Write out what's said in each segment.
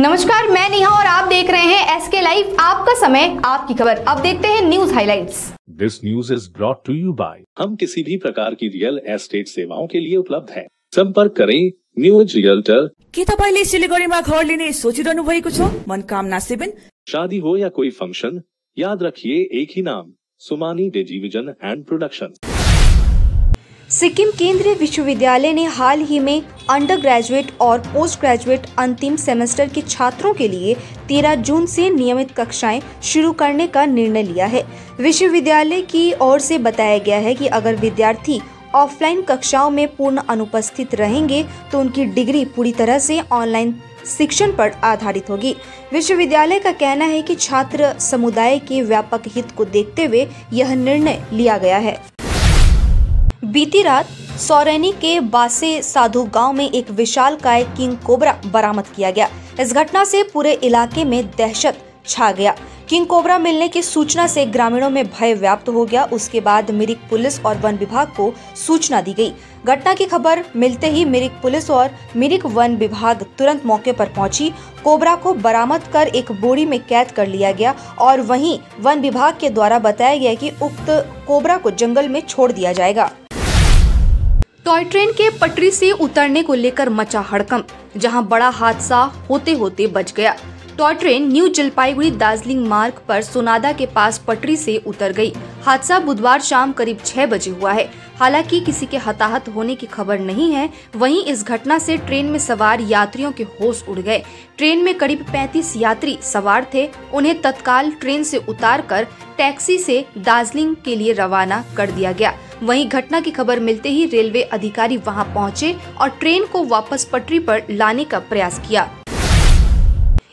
नमस्कार मैं नेहा और आप देख रहे हैं एस के लाइव आपका समय आपकी खबर। अब देखते हैं news highlights this news is brought to you by हम किसी भी प्रकार की रियल एस्टेट सेवाओं के लिए उपलब्ध है। संपर्क करें न्यूज़ रियल्टर के तपाईँले सिलगढीमा घर लिने सोचिरहनु भएको छ? मनकामना सेवन शादी हो या कोई फ़ंक्शन याद रखिए एक ही नाम Sumani digivision and production Sikkim केंद्रीय विश्वविद्यालय ने हाल ही में अंडर ग्रेजुएट और पोस्ट ग्रेजुएट अंतिम सेमेस्टर के छात्रों के लिए 13 जून से नियमित कक्षाएँ शुरू करने का निर्णय लिया है। विश्वविद्यालय की ओर से बताया गया है कि अगर विद्यार्थी ऑफलाइन कक्षाओं में पूर्ण अनुपस्थित रहेंगे तो उनकी डिग्री पूरी तरह से ऑनलाइन शिक्षण पर आधारित होगी। विश्वविद्यालय का कहना है कि छात्र समुदाय के व्यापक हित को देखते हुए यह निर्णय लिया गया है। बीती रात, सौरैनी के बासे साधु गाँव में एक विशाल काय किंग कोबरा बरामद किया गया। इस घटना से पूरे इलाके में दहशत छा गया। किंग कोबरा मिलने की सूचना से ग्रामीणों में भय व्याप्त हो गया। उसके बाद मिरिक पुलिस और वन विभाग को सूचना दी गई। घटना की खबर मिलते ही मिरिक पुलिस और मिरिक वन विभाग तुरंत मौके पर पहुँची। कोबरा को बरामद कर एक बोरी में कैद कर लिया गया और वहीं वन विभाग के द्वारा बताया गया कि उक्त कोबरा को जंगल में छोड़ दिया जाएगा। टॉय ट्रेन के पटरी से उतरने को लेकर मचा हड़कम जहाँ बड़ा हादसा होते होते बच गया। Toy train new Jalpaiguri Darjeeling मार्ग पर सोनादा के पास पटरी से उतर गई। हादसा बुधवार शाम करीब छह बजे हुआ है। हालाँकि किसी के हताहत होने की खबर नहीं है, वहीं इस घटना से ट्रेन में सवार यात्रियों के होश उड़ गए। ट्रेन में करीब 35 यात्री सवार थे, उन्हें तत्काल ट्रेन से उतारकर टैक्सी से दार्जिलिंग के लिए रवाना कर दिया गया। वहीं घटना की खबर मिलते ही रेलवे अधिकारी वहाँ पहुँचे और ट्रेन को वापस पटरी पर लाने का प्रयास किया।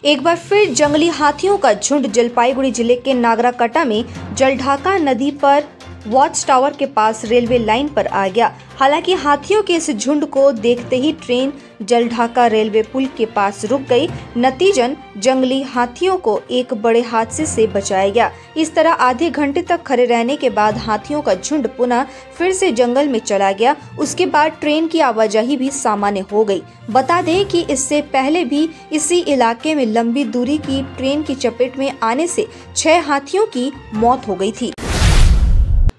एक बार फिर जंगली हाथियों का झुंड जलपाईगुड़ी ज़िले के नागराकटा में जलढाका नदी पर वॉच टावर के पास रेलवे लाइन पर आ गया। हालाँकि हाथियों के इस झुंड को देखते ही ट्रेन जलढाका रेलवे पुल के पास रुक गई। नतीजन, जंगली हाथियों को एक बड़े हादसे से बचाया गया। इस तरह आधे घंटे तक खड़े रहने के बाद हाथियों का झुंड पुनः फिर से जंगल में चला गया। उसके बाद ट्रेन की आवाजाही भी सामान्य हो गई। बता दें कि इससे पहले भी इसी इलाके में लंबी दूरी की ट्रेन की चपेट में आने से छह हाथियों की मौत हो गई थी।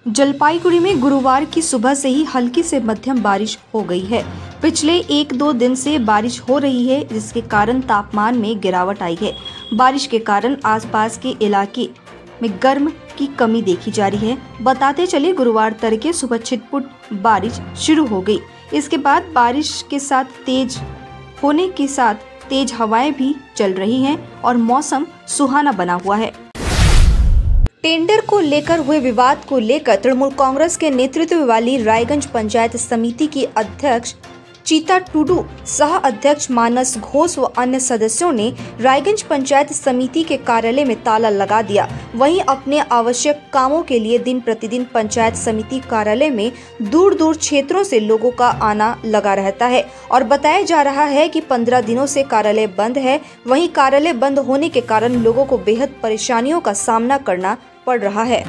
जलपाईगुड़ी में गुरुवार की सुबह से ही हल्की से मध्यम बारिश हो गई है। पिछले एक दो दिन से बारिश हो रही है, जिसके कारण तापमान में गिरावट आई है। बारिश के कारण आसपास के इलाके में गर्म की कमी देखी जा रही है। बताते चले, गुरुवार तड़के सुबह छिटपुट बारिश शुरू हो गई। इसके बाद बारिश के साथ तेज, होने के साथ तेज हवाएँ भी चल रही हैं और मौसम सुहाना बना हुआ है। टेंडर को लेकर हुए विवाद को लेकर तृणमूल कांग्रेस के नेतृत्व वाली रायगंज पंचायत समिति की अध्यक्ष चीता टुडू, सह अध्यक्ष मानस घोष व अन्य सदस्यों ने रायगंज पंचायत समिति के कार्यालय में ताला लगा दिया। वहीं अपने आवश्यक कामों के लिए दिन प्रतिदिन पंचायत समिति कार्यालय में दूर दूर क्षेत्रों से लोगों का आना लगा रहता है और बताया जा रहा है कि पंद्रह दिनों से कार्यालय बंद है। वहीं कार्यालय बंद होने के कारण लोगों को बेहद परेशानियों का सामना करना पड़ रहा है।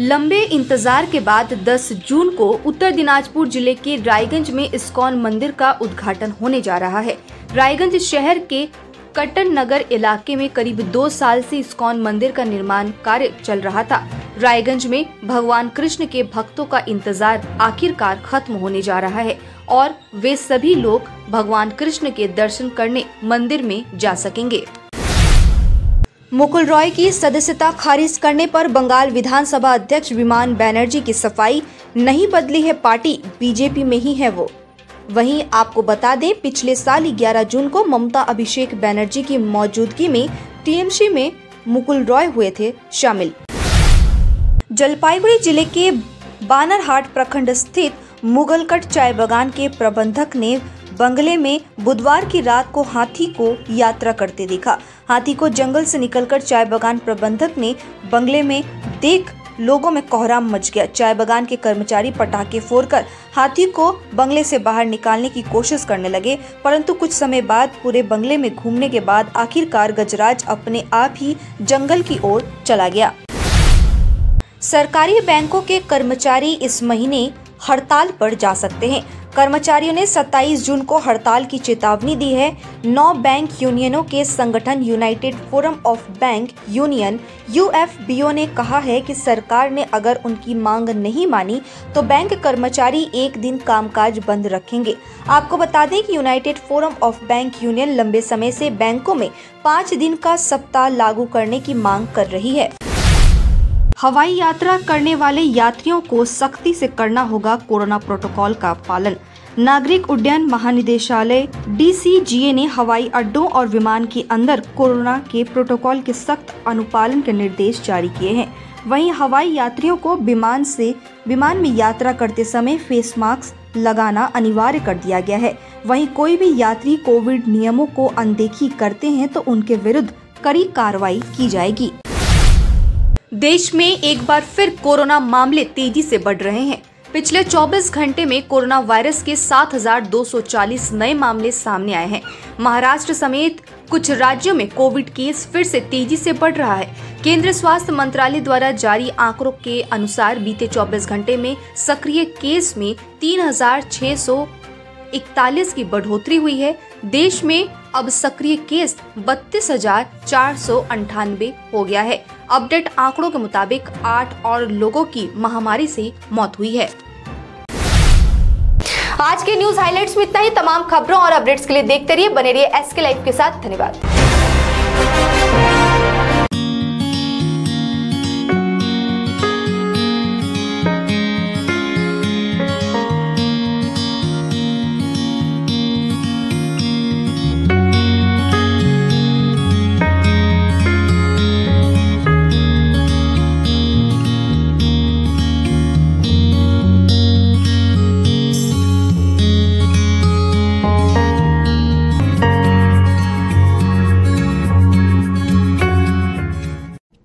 लंबे इंतज़ार के बाद 10 जून को उत्तर दिनाजपुर ज़िले के रायगंज में इस्कॉन मंदिर का उद्घाटन होने जा रहा है। रायगंज शहर के कट्टन नगर इलाके में करीब दो साल से इस्कॉन मंदिर का निर्माण कार्य चल रहा था। रायगंज में भगवान कृष्ण के भक्तों का इंतज़ार आखिरकार खत्म होने जा रहा है और वे सभी लोग भगवान कृष्ण के दर्शन करने मंदिर में जा सकेंगे। मुकुल रॉय की सदस्यता खारिज करने पर बंगाल विधानसभा अध्यक्ष विमान बैनर्जी की सफ़ाई नहीं बदली है पार्टी, बीजेपी में ही है वो। वहीं आपको बता दें, पिछले साल 11 जून को ममता अभिषेक बैनर्जी की मौजूदगी में टीएमसी में मुकुल रॉय हुए थे शामिल। जलपाईगुड़ी ज़िले के बानरहाट प्रखंड स्थित मुगलकट चाय बागान के प्रबंधक ने बंगले में बुधवार की रात को हाथी को यात्रा करते देखा। हाथी को जंगल से निकलकर चाय बागान प्रबंधक ने बंगले में देख लोगों में कोहराम मच गया। चाय बागान के कर्मचारी पटाखे फोड़कर हाथी को बंगले से बाहर निकालने की कोशिश करने लगे, परंतु कुछ समय बाद पूरे बंगले में घूमने के बाद आखिरकार गजराज अपने आप ही जंगल की ओर चला गया। सरकारी बैंकों के कर्मचारी इस महीने हड़ताल पर जा सकते हैं। कर्मचारियों ने 27 जून को हड़ताल की चेतावनी दी है। नौ बैंक यूनियनों के संगठन United Forum of Bank Union UFBO ने कहा है कि सरकार ने अगर उनकी मांग नहीं मानी तो बैंक कर्मचारी एक दिन कामकाज बंद रखेंगे। आपको बता दें कि United Forum of Bank Union लंबे समय से बैंकों में पाँच दिन का सप्ताह लागू करने की मांग कर रही है। हवाई यात्रा करने वाले यात्रियों को सख्ती से करना होगा कोरोना प्रोटोकॉल का पालन। नागरिक उड्डयन महानिदेशालय डीसीजीए ने हवाई अड्डों और विमान के अंदर कोरोना के प्रोटोकॉल के सख्त अनुपालन के निर्देश जारी किए हैं। वहीं हवाई यात्रियों को विमान से विमान में यात्रा करते समय फेस मास्क लगाना अनिवार्य कर दिया गया है। वहीं कोई भी यात्री कोविड नियमों को अनदेखी करते हैं तो उनके विरुद्ध कड़ी कार्रवाई की जाएगी। देश में एक बार फिर कोरोना मामले तेज़ी से बढ़ रहे हैं। पिछले 24 घंटे में कोरोना वायरस के 7,240 नए मामले सामने आए हैं। महाराष्ट्र समेत कुछ राज्यों में कोविड केस फिर से तेज़ी से बढ़ रहा है। केंद्रीय स्वास्थ्य मंत्रालय द्वारा जारी आंकड़ों के अनुसार बीते 24 घंटे में सक्रिय केस में 3,641 की बढ़ोतरी हुई है। देश में अब सक्रिय केस बत्तीस हज़ार चार सौ हो गया है। अपडेट आंकड़ों के मुताबिक आठ और लोगों की महामारी से मौत हुई है। आज के न्यूज़ हाइलाइट्स में इतना ही। तमाम खबरों और अपडेट्स के लिए देखते रहिए, बने रहिए एसके लाइफ के साथ। धन्यवाद।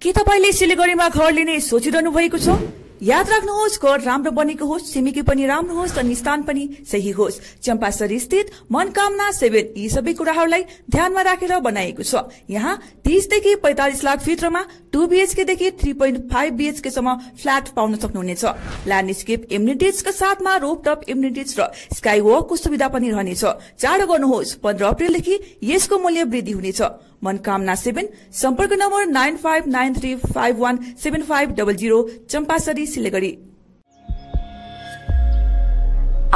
के तपाईँले सिलगढीमा घर लिने सोचिरहनु भएको छ? याद राख्नुहोस् घर राम्रो बनेको होस् छिमेकी पनि राम्रो होस् अनि स्थान पनि सही होस्। चम्पासरी स्थित मनकामना सेभेन यी सबै कुराहरूलाई ध्यानमा राखेर बनाइएको छ। यहाँ तीसदेखि पैंतालिस लाख भित्रमा टू बीएचकेदेखि थ्री पोइन्ट फाइभ बीएचकेसम्म फ्ल्याट पाउन सक्नुहुनेछ। ल्यान्डस्केप इम्युनिटिजका साथमा रोपटप इम्युनिटिज र स्काई वकको सुविधा पनि रहनेछ। चाँडो गर्नुहोस् पन्ध्र अप्रेलदेखि यसको मूल्य वृद्धि हुनेछ। मनकामना सेभेन सम्पर्क number nine five nine three five one seven five double zero Champasari Silgadhi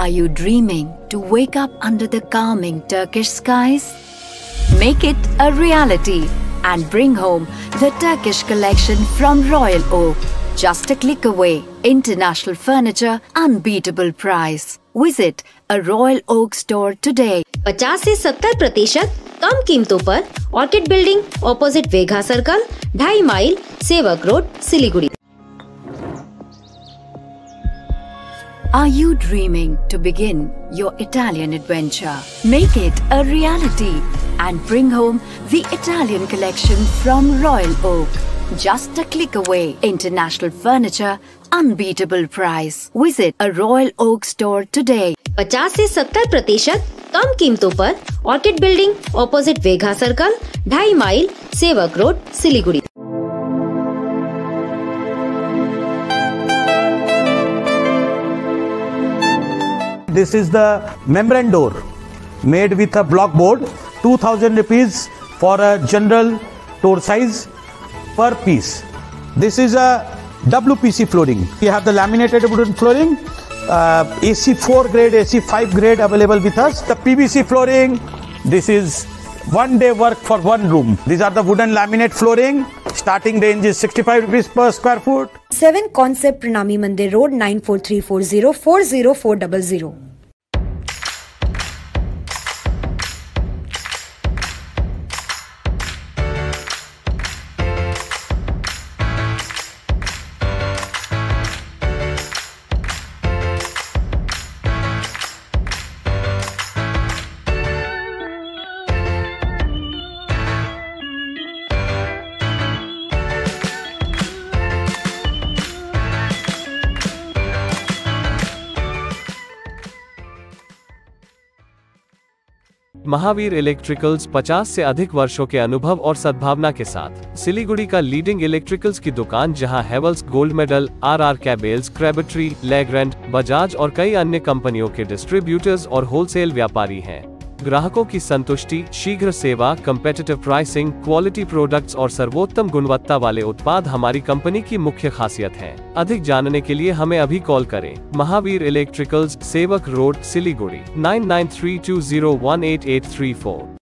Are you dreaming to wake up under the calming Turkish skies? Make it a reality and bring home the Turkish collection from Royal Oak. Just a click away. International furniture, unbeatable price. Visit a Royal Oak store today. 50 से 70 प्रतिशत कम कीमतों पर Orchid Building opposite Vegha circle ढाई mile Sevoke road Siliguri Are you dreaming to begin your Italian adventure? Make it a reality and bring home the Italian collection from Royal Oak. Just a click away. International furniture, unbeatable price. Visit a Royal Oak store today. 50 से 70 प्रतिशत कम कीमतों पर Orchid Building opposite Vegha circle, ढाई mile, Sevoke road, Siliguri. This is the membrane door made with a block board two thousand rupees for a general door size per piece this is a W P C flooring you have the laminated wooden flooring uh, AC4 grade, AC5 grade available with us. The PVC flooring, this is one day work for one room. These are the wooden laminate flooring. Starting range is 65 rupees per square foot. 7 Concept Pranami Mandir Road 94340 Mahavir electricals 50 से अधिक वर्षों के अनुभव और सद्भावना के साथ सिलीगुड़ी का लीडिंग इलेक्ट्रिकल्स की दुकान, जहाँ Havells gold medal R R cables Crabtree Legrand Bajaj और कई अन्य कंपनियों के डिस्ट्रीब्यूटर्स और होलसेल व्यापारी हैं। ग्राहकों की संतुष्टि, शीघ्र सेवा कम्पेटिटिव प्राइसिंग क्वालिटी प्रोडक्ट्स और सर्वोत्तम गुणवत्ता वाले उत्पाद हमारी कंपनी की मुख्य खासियत है। अधिक जानने के लिए हमें अभी कॉल करें। Mahavir electricals Sevoke road, Siliguri, nine nine three two zero one eight eight three four.